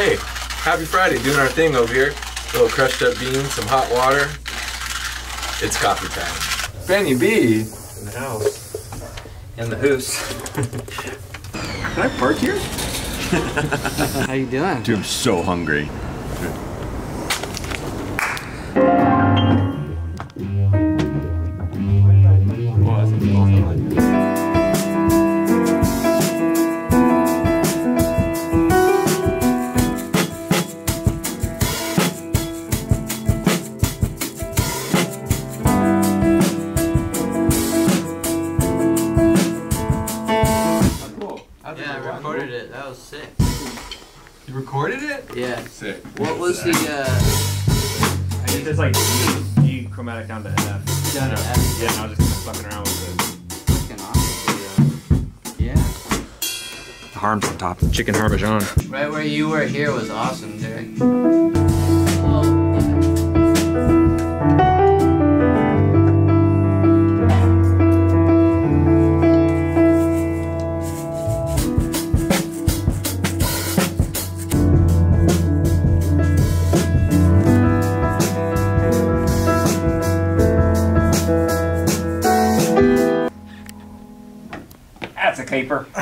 Hey, happy Friday, doing our thing over here. A little crushed up beans, some hot water. It's coffee time. Benny B in the house. In the hoose. Can I park here? How you doing? Dude, I'm so hungry. Harms on top. Chicken parmesan. Right where you were here was awesome, Derek. That's a caper.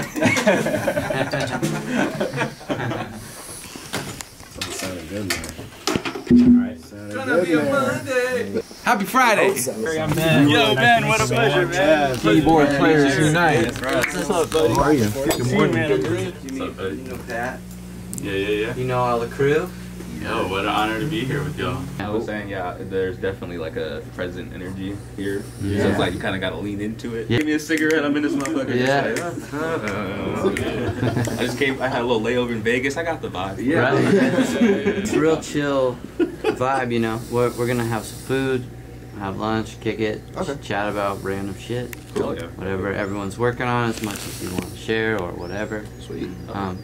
Happy Friday! I'm Ben. Yo, Ben, what a pleasure, man. Keyboard players unite. What's up, buddy? How are you? Good morning, man. I'm good. you know Pat. Yeah, yeah, yeah. You know all the crew. Yo, what an honor to be here with y'all. I was saying, yeah, there's definitely like a present energy here. So it's like you kind of got to lean into it. Give me a cigarette, I'm in this motherfucker. Yeah. Just like, uh, I just came, I had a little layover in Vegas, I got the vibe. Yeah. It's a real chill vibe, you know. We're, we're gonna have some food, have lunch, kick it, chat about random shit. Cool. Yeah. Whatever everyone's working on, as much as you want to share or whatever. Sweet. Um,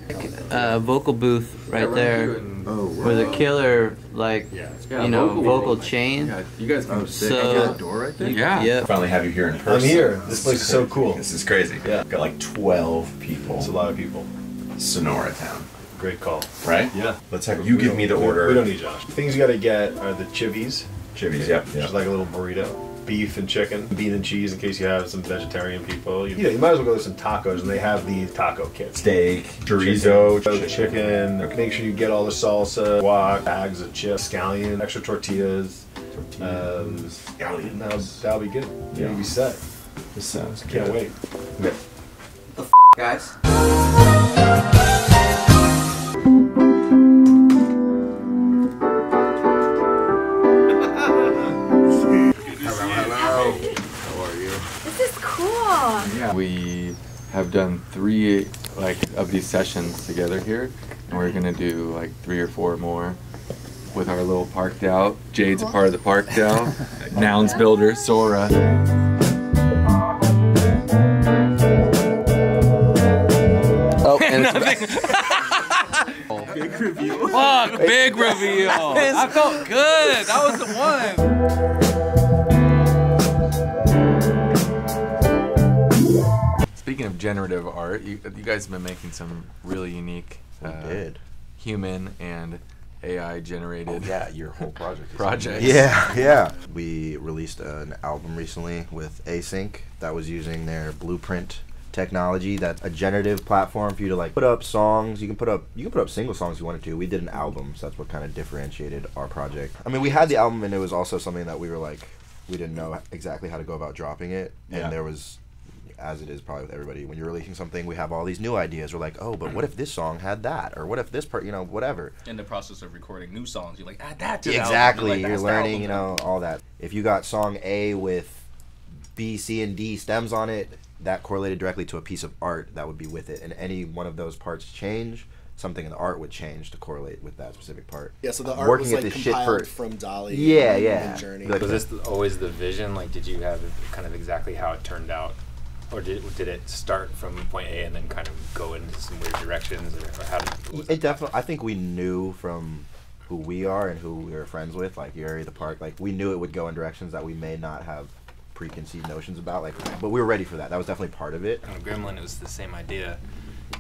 uh, vocal booth right there Oh, with a killer, like, yeah, you know, vocal chain. You guys come sick. So- I got a door right there? Yeah. Yep. finally have you here in person. I'm here. This place is so cool. This is crazy. Yeah. Got like 12 people. It's a lot of people. Sonora town, Great call. right? Yeah. Let's have you give me the order. We don't need Josh. Things you got to get are the chivies, Chivies, yeah. which yep. like a little burrito. Beef and chicken, bean and cheese in case you have some vegetarian people. You, you know, you might as well go to some tacos and they have the taco kit. Steak, chorizo, chicken, chicken. Make sure you get all the salsa, guac, bags of chips, scallion, extra tortillas. Um, Scallions. that'll, that'll be good. Yeah. You'll be set. This sounds Can't wait. What the f guys. We have done three like of these sessions together here, and we're gonna do like three or four more with our little parked out. Jade's a part of the parked out. Nouns builder, Zora. Oh, and Big reveal. Fuck, big reveal. I felt good. That was the one. Speaking of generative art, you, you guys have been making some really unique uh, did. human and AI generated Oh, Yeah, your whole project. is projects. Yeah, yeah. We released an album recently with Async that was using their Blueprint technology. That's a generative platform for you to like put up songs. You can put up you can put up single songs if you wanted to. We did an album, so that's what kind of differentiated our project. I mean, we had the album, and it was also something that we were like, we didn't know exactly how to go about dropping it, and Yeah. there was. As it is probably with everybody, when you're releasing something, we have all these new ideas. We're like, oh, but what if this song had that, or what if this part, you know, whatever. In the process of recording new songs, you're like, add that to the album. Exactly. like, You're learning, you album." know, all that. If you got song A with B, C, and D stems on it, that correlated directly to a piece of art that would be with it. And any one of those parts change, something in the art would change to correlate with that specific part. Yeah, so the art Working was like this shit compiled for- from DALL-E. Yeah, and- yeah. and Journey. Like- Was this always the vision? Like, did you have kind of exactly how it turned out? Or did, did it start from point A and then kind of go into some weird directions? Or, or how did It definitely. I think we knew from who we are and who we were friends with, like Yuri the Park. Like we knew it would go in directions that we may not have preconceived notions about. Like, but we were ready for that. That was definitely part of it. on Gremlin, it was the same idea.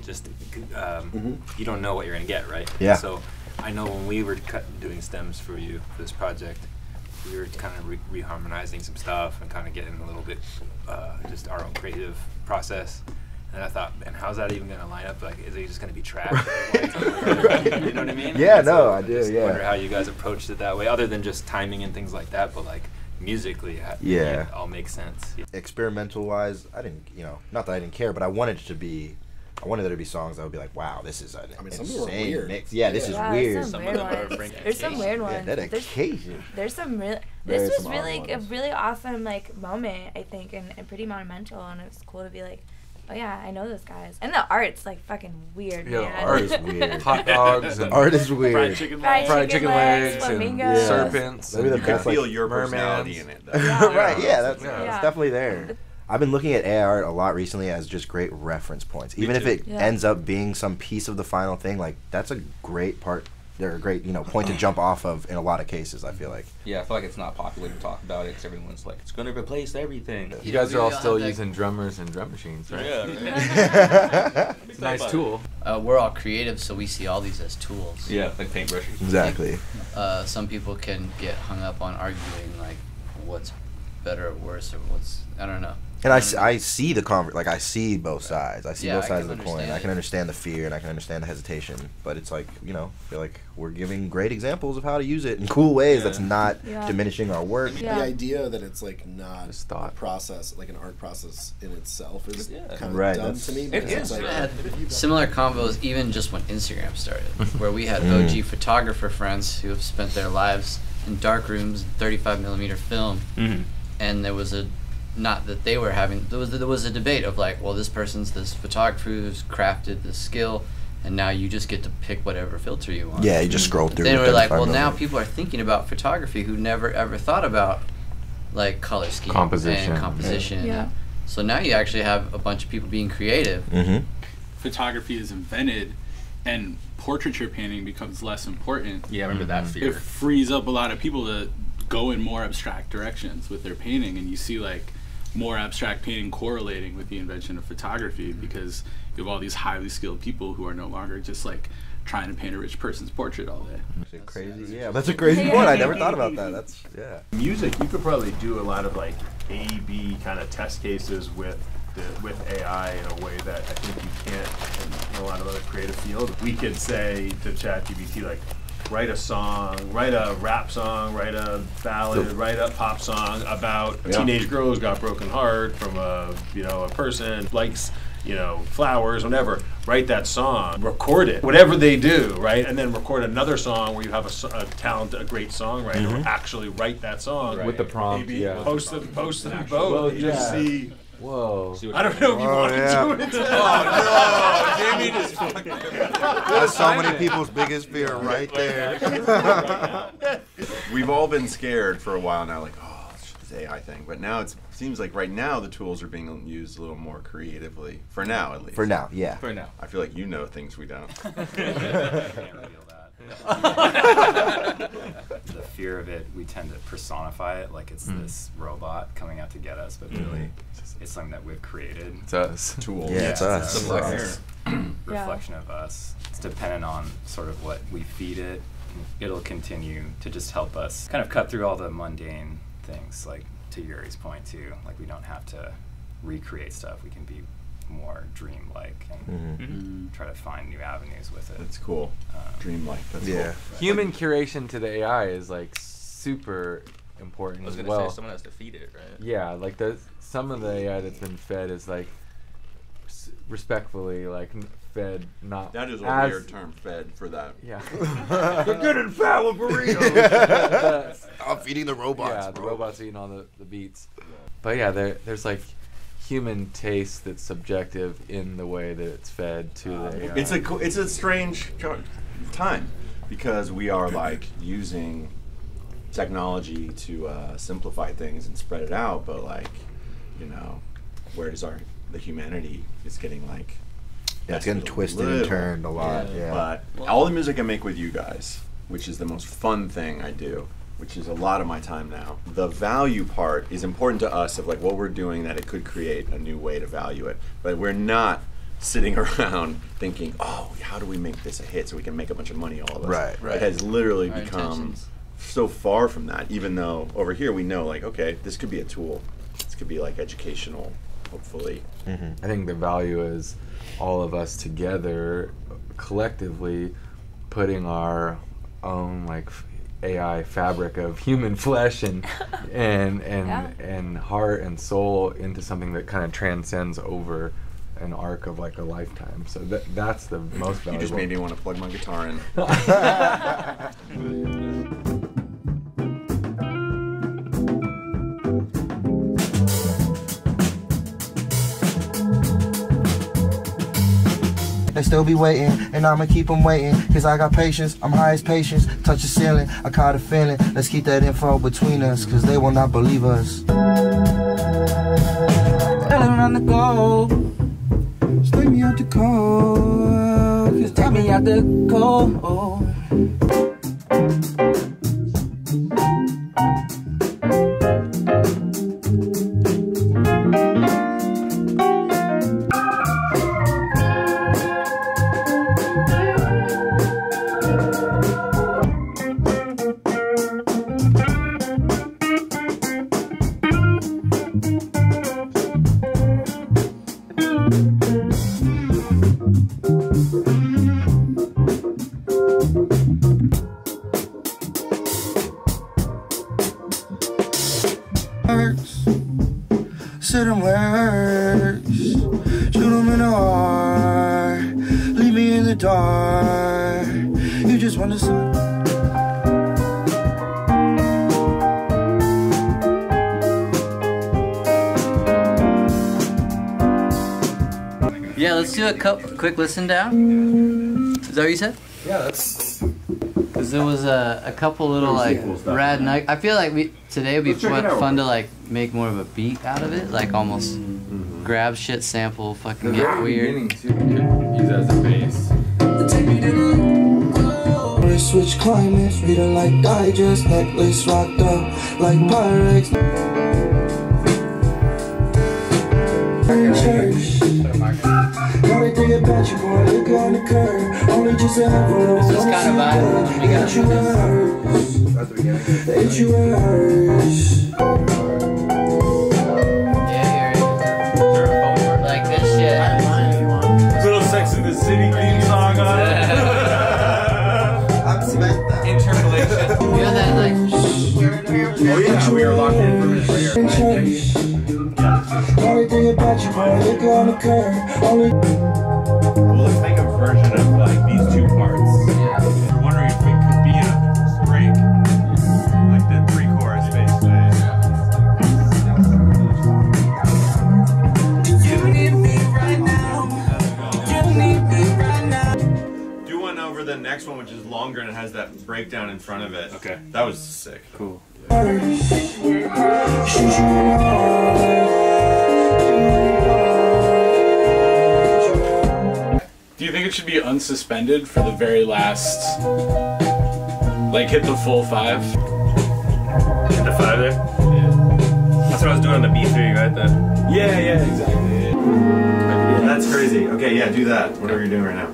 just um, you don't know what you're gonna get, right? Yeah. So I know when we were cut, doing stems for you for this project, we were kind of re- reharmonizing some stuff and kind of getting a little bit uh, just our own creative process. And I thought, man, how's that even gonna line up? Like, is it just gonna be trash? you know what I mean? Yeah, And no, so I do, just yeah. Wonder how you guys approached it that way, other than just timing and things like that, but like musically, ha- Yeah. it all makes sense. experimental wise, I didn't, you know, not that I didn't care, but I wanted it to be, I wanted there to be songs that would be like, wow, this is an I mean, some of them are insane weird. mix. Yeah, this is Yeah, weird. There's some, Some weird of them ones. bringing There's some weird ones. there's, dedication. there's some real. There This is was some odd really a really awesome like moment I think and, and pretty monumental and it was cool to be like, oh yeah, I know those guys and the art's like fucking weird. Yeah, man. art is weird. Hot dogs and Art is weird. Fried chicken Fried fried chicken legs and. Yeah. serpents. Maybe the and- best, like, feel your mermans. personality in it. Though. Yeah. right, yeah, that's, Yeah. it's Yeah. definitely there. I've been looking at AI art a lot recently as just great reference points. Even if it Yeah. ends up being some piece of the final thing, like that's a great part. They're a great, you know, point to jump off of in a lot of cases. I feel like. Yeah, I feel like it's not popular to talk about it because everyone's like, it's gonna replace everything. You guys are all still using drummers and drum machines, right? Yeah, right. It's a nice tool. Uh, we're all creative, so we see all these as tools. yeah, like paintbrushes. exactly. Uh, some people can get hung up on arguing like what's better or worse or what's I don't know. And I see the conver- like I see both sides. I see Yeah, both sides of the coin. understand I can understand the fear and I can understand the hesitation. But it's like you know, I feel like we're giving great examples of how to use it in cool ways. That's not Yeah. diminishing our work. Yeah. The idea that it's like not Just a process, like an art process in itself, is Yeah. kind of Right, dumb that's- to me. It because is. it's like, We similar convos even just when Instagram started, where we had Mm. OG photographer friends who have spent their lives in dark rooms, 35 millimeter film, Mm-hmm. and there was a not that they were having there was there was a debate of like, well, this person's this photographer who's crafted this skill, and now you just get to pick whatever filter you want. Yeah, you just scroll through. Then the we're like, 35 well, now millimeter. people are thinking about photography who never ever thought about like color scheme Composition. and composition. Yeah. So now you actually have a bunch of people being creative. mm-hmm. photography is invented and portraiture painting becomes less important, Yeah, I remember that fear. it frees up a lot of people to go in more abstract directions with their painting and you see like more abstract painting correlating with the invention of photography mm-hmm. because you have all these highly skilled people who are no longer just like trying to paint a rich person's portrait all day. Shit crazy. Yeah, that's a crazy point. I never thought about that. That's yeah. music, you could probably do a lot of like A B kind of test cases with the, with AI in a way that I think you can't in, a lot of other creative fields. We could say to ChatGPT like, write a song, write a rap song, write a ballad, write a pop song about a Yeah. teenage girl who's got a broken heart from a you know a person likes you know flowers, whatever. Write that song, record it, whatever they do, right, and then record another song where you have a, a talent, a great songwriter or actually write that song With the prompt, Maybe yeah. post them, post them Well, both. You just yeah. see. Whoa. I don't know if you Oh, want yeah. to do it. That's so many people's biggest fear right there. We've all been scared for a while now, like, oh, it's this AI thing. But now it seems like right now the tools are being used a little more creatively. For now, at least. For now, yeah. For now. I feel like you know things we don't. Can't reveal that. The fear of it, we tend to personify it like it's hmm. this robot coming out to get us, but really, hmm. it's something that we've created. It's us. Tools. Yeah, it's us. It's a It's reflection- Yeah. reflection of us. It's dependent on sort of what we feed it. It'll continue to just help us kind of cut through all the mundane things, like to Yuri's point too. Like we don't have to recreate stuff. We can be more dreamlike and Mhm. try to find new avenues with it. That's cool. Um, Dreamlike. That's Yeah. cool. Human curation to the AI is like super important I was as gonna well. say someone has to feed it, right? Yeah, like the some of the AI that's been fed is like s- respectfully like n- fed not That is a weird term, fed, for that. Yeah. They're good and fat with burritos. I'm feeding the robots. Yeah, the bro. robots eating all the, the beats. But yeah, there there's like human taste that's subjective in the way that it's fed to the AI. It's a co- it's a strange time because we are like using technology to uh, simplify things and spread it out, but like you know, where does our the humanity is getting like Yeah, it's getting tested a twisted and turned a lot. Yeah. Yeah. But all the music I make with you guys, which is the most fun thing I do, which is a lot of my time now. The value part is important to us of like what we're doing that it could create a new way to value it. But we're not sitting around thinking, oh, how do we make this a hit so we can make a bunch of money, all of us. Right, right. It has literally Our become intentions. so far from that, even though over here we know, like, okay, this could be a tool. This could be like educational, hopefully. Mm-hmm. I think the value is all of us together, collectively, putting our own like f- AI fabric of human flesh and and and Yeah. and heart and soul into something that kind of transcends over an arc of like a lifetime. So that that's the most valuable. You just made me want to plug my guitar in. still be waiting, and I'ma keep them waiting. Cause I got patience, I'm high as patience. Touch the ceiling, I caught a feeling. Let's keep that info between us, cause they will not believe us. Around the goal, stay me out the cold. Take me out the cold. Hurts, sit and works, shoot 'em in the heart, leave me in the dark. You just want to. Yeah, let's do a cou- quick listen down. Is that what you said? Yeah, that's. Because there was a, a couple little like rad nug- I feel like we today would be Let's check it fun, out fun to like make more of a beat out of it, like almost Mm-hmm. grab shit, sample, fucking The get weird. too, use as a bass. Switch climates, read it like digest, necklace rocked up like Pyrex. Church. Think about you, boy, look on the curve. Only just a handful of This is kind of vibe. Gotta you hurts. Ain't you hurts. The next one, which is longer and it has that breakdown in front of it. Okay. That was sick. Cool. Shoot you in the heart. Do you think it should be unsuspended for the very last, like hit the full five? Hit the five there. Yeah. That's what I was doing on the B three, right? There. Yeah, yeah, exactly. Yeah, that's crazy. Okay, yeah, do that. Whatever you're doing right now.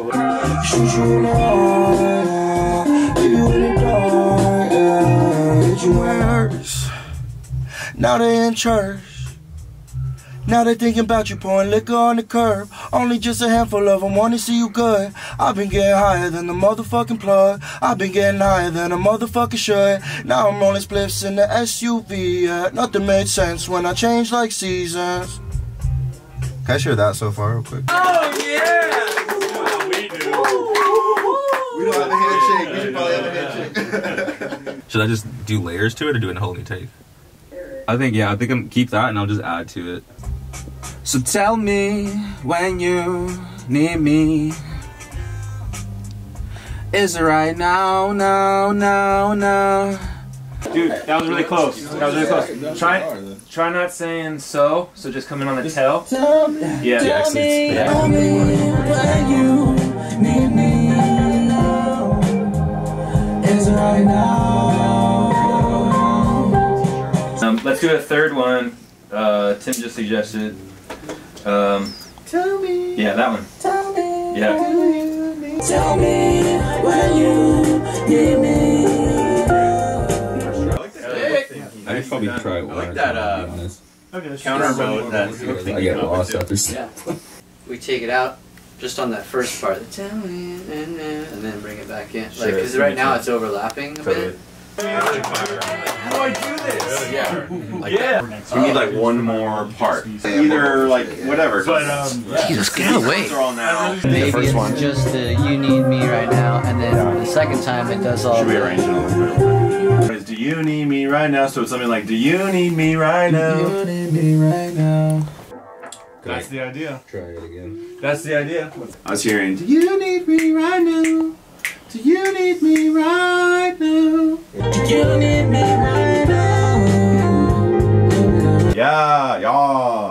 Shoot you the you the dark. Yeah. You hurts. Now they in church. Now they thinking about you pouring liquor on the curb. Only just a handful of them wanna see you good. I've been getting higher than the motherfucking plug. I've been getting higher than a motherfucking should. Now I'm rolling spliffs in the SUV. Yeah. Nothing made sense when I changed like seasons. Can I share that so far, real quick? Oh, we do. We don't have a handshake. We should probably have a handshake. Should I just do layers to it or do it in a whole new take? I think yeah. I think I'm keep that and I'll just add to it. So tell me when you need me. Is it right now, now, now, now? Dude, that was really close. That was really close. Try, try not saying so. So just come in on the tail. Yeah. Tell right now? Um, let's do a third one. Uh, Tim just suggested. Um, Tell me, yeah, that one. tell me, Yeah. tell me when you need me. I could probably try one. I like that uh, counter mode that I get lost after. Yeah. We take it out just on that first part, the and then bring it back in. Like, because right now it's overlapping a Totally. bit. How do I do this? Yeah. Like yeah. We need like one more part. Either like whatever. But, um, Jesus, get out of the way. These are all now. Maybe first it's one. just the you need me right now, and then the second time it does all. Should we arrange it a little bit? Do you need me right now? So it's something like, Do you need me right now? need me right now. That's the idea. Try it again. That's the idea. I was hearing, Do you need me right now? Do you need me right now? Do you need me right now. Yeah, yeah.